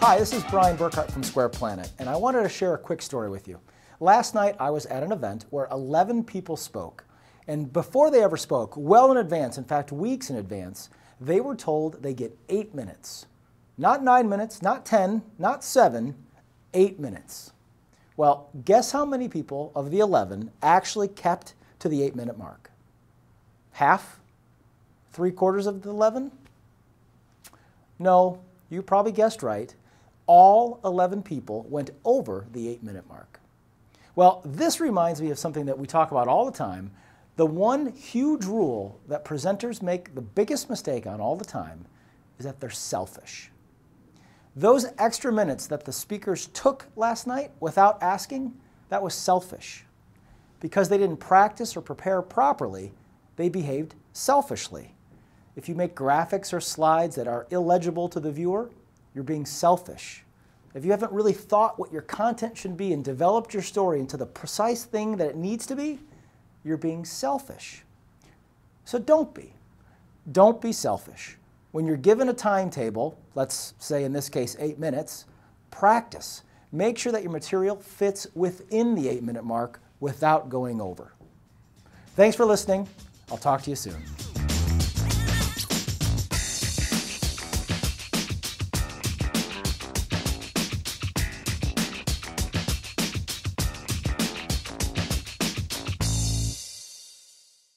Hi, this is Brian Burkhart from Square Planet, and I wanted to share a quick story with you. Last night I was at an event where 11 people spoke, and before they ever spoke, well in advance, in fact, weeks in advance, they were told they get eight minutes. Not nine minutes, not 10, not seven, eight minutes. Well, guess how many people of the 11 actually kept to the eight minute mark? Half? Three quarters of the 11? No, you probably guessed right all 11 people went over the eight minute mark. Well, this reminds me of something that we talk about all the time. The one huge rule that presenters make the biggest mistake on all the time is that they're selfish. Those extra minutes that the speakers took last night without asking, that was selfish. Because they didn't practice or prepare properly, they behaved selfishly. If you make graphics or slides that are illegible to the viewer, you're being selfish. If you haven't really thought what your content should be and developed your story into the precise thing that it needs to be, you're being selfish. So don't be. Don't be selfish. When you're given a timetable, let's say in this case eight minutes, practice. Make sure that your material fits within the eight minute mark without going over. Thanks for listening. I'll talk to you soon.